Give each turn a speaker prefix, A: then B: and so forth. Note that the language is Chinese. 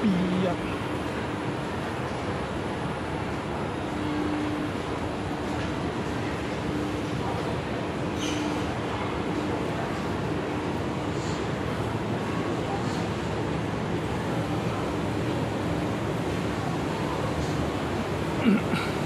A: 逼呀、啊！Mm-hmm.